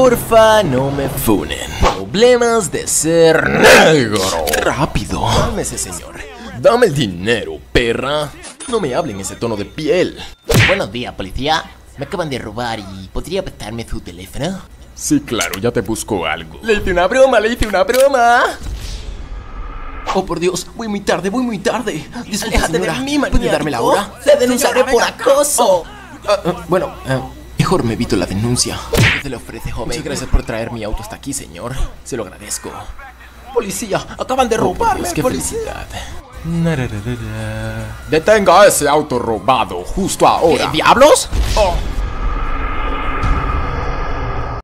Porfa, no me funen. Problemas de ser negro. Rápido. Cálmese, señor. Dame el dinero, perra. No me hable en ese tono de piel. Buenos días, policía. Me acaban de robar y ¿podría prestarme su teléfono? Sí, claro, ya te busco algo. Le hice una broma, le hice una broma. Oh, por Dios, voy muy tarde, voy muy tarde. Disculpe, Aléjate de señora. mí, ¿Puede darme la hora? Te denunciaré por acoso. Ah, ah, bueno, ah, mejor me evito la denuncia. ¿Qué se le ofrece, joven? Muchas gracias por traer mi auto hasta aquí, señor. Se lo agradezco. Policía, acaban de Oh, robarme, Dios, qué policía. felicidad. Detenga ese auto robado justo ¿Qué ahora. diablos? Oh,